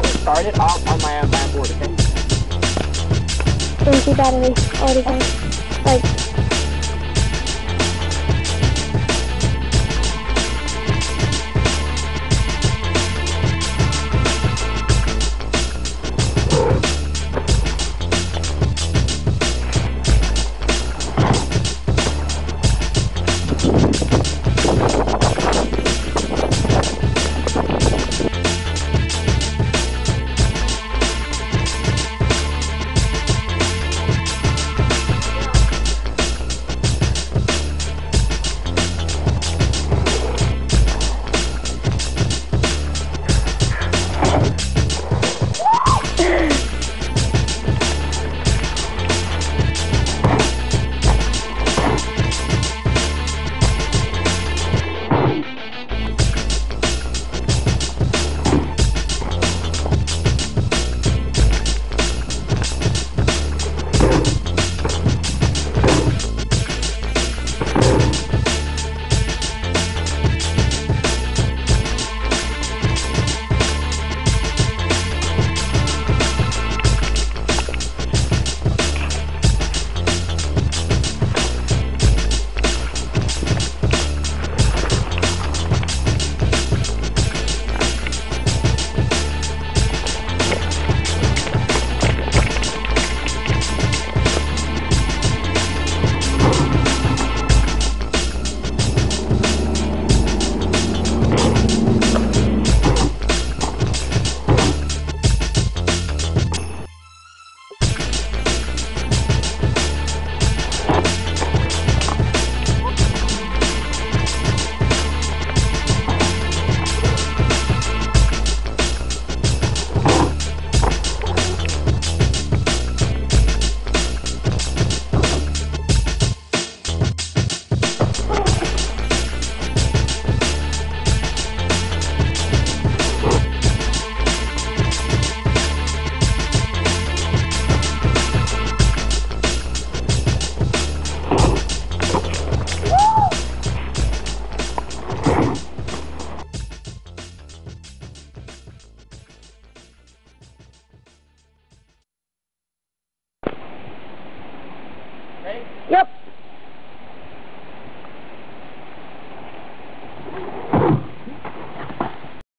target off on my, uh, my board, okay? Thank you, battery. Gone. Like, yep.